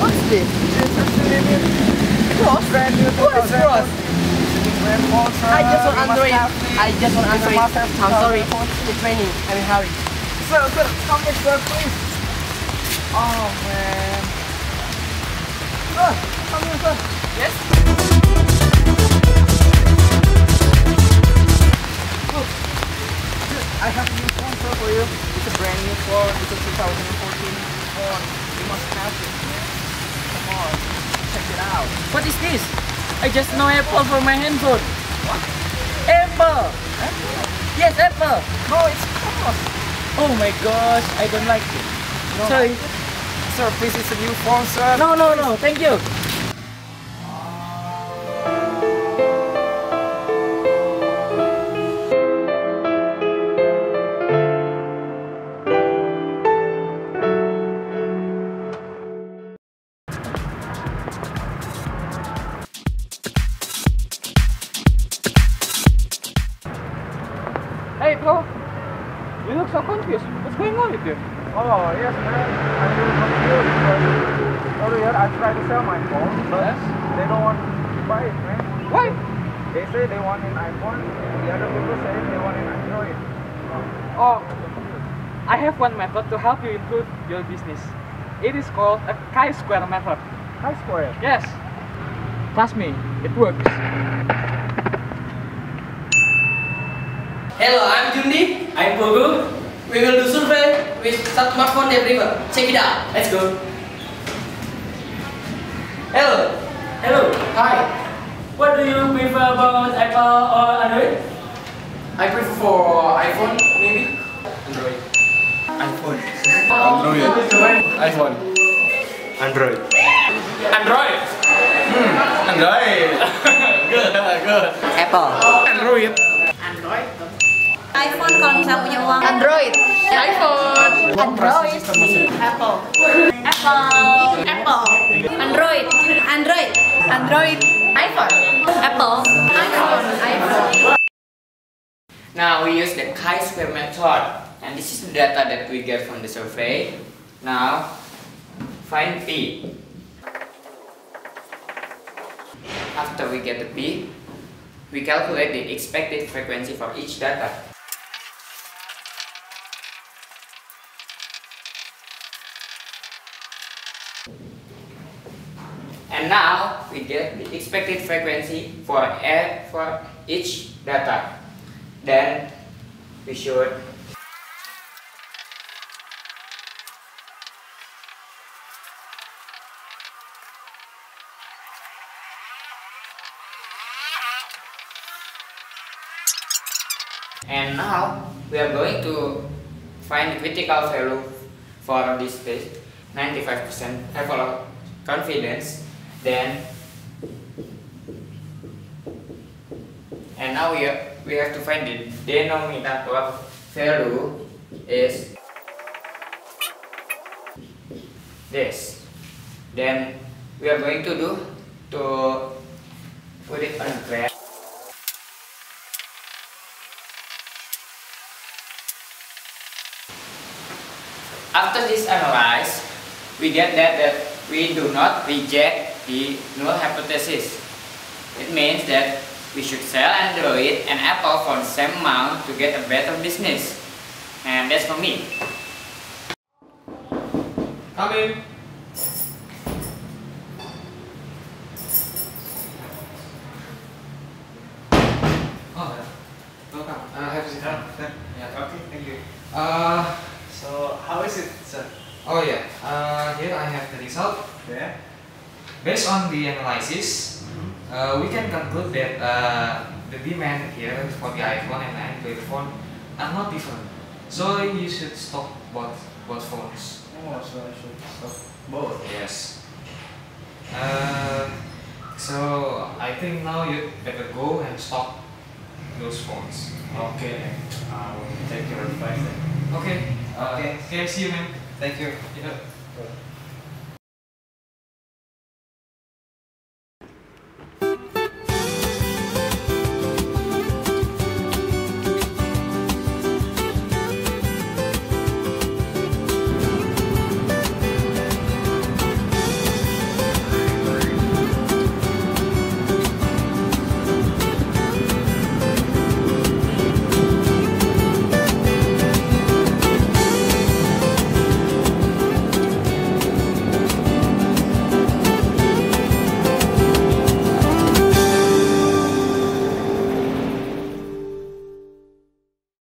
What's this? This is the limit. Cross? Brand new What is cross? I just want Android. I just want It's a Android. I'm sorry. 2014. It's raining. I'm in a hurry. Sir, sir, come back, sir, please. Oh man. Sir, come here, sir. Yes? Look, I have a new phone, sir, for you. It's a brand new phone. It's a 2014 phone. Must have it, man. Come on, check it out. What is this? I just know Apple for my handphone. What? Apple! Yes, Apple! No, it's cross. Oh my gosh, I don't like it. No. Sorry. Sir, please, it's a new phone, sir. No, no, no, thank you. You look so confused. What's going on with you? Oh, yes, man. I'm really confused because earlier I tried to sell my phone, but Yes. they don't want to buy it, man. Why? They say they want an iPhone, the other people say they want an Android. Oh, I have one method to help you improve your business. It is called a chi-square method. Chi-square? Yes. Trust me, it works. Hello, I'm Jundi. I'm Pogo. We will do survey with smartphone everywhere. Check it out. Let's go. Hello. Hello. Hi. What do you prefer about Apple or Android? I prefer for iPhone, maybe. Android. iPhone. Android. iPhone. Android. Android. Hmm. Android. good, good. Apple. Android. iPhone kalau misalnya punya uang. Android. iPhone. Android. Apple. Apple. Apple Android. Android. Android. iPhone. Apple. iPhone. iPhone. Now we use the chi-square method. And this is the data that we get from the survey. Now find P. After we get the P, we calculate the expected frequency for each data. And now we get the expected frequency for, e- for each data. Then we should and now we are going to find the critical value for this test 95% level of confidence then and now we have, we have to find the denominator of value is this. Then we are going to do to put it on graph after this analyze we get that that we do not reject the null hypothesis. It means that we should sell Android and Apple for the same amount to get a better business. And that's for me. Come in. Oh, welcome. Uh, have a seat. Yeah. Okay, thank you. Uh, So, how is it, sir? oh yeah. Uh, here I have the result. Yeah. Based on the analysis, uh, we can conclude that uh, the demand here for the iPhone and Android phone are not different. So you should stock both both phones. Oh, so I should stop both. Yes. Uh, so I think now you better go and stock those phones. Okay, I will take your advice then. Okay. Uh, Okay. Okay. See you, man. Thank you. Yeah.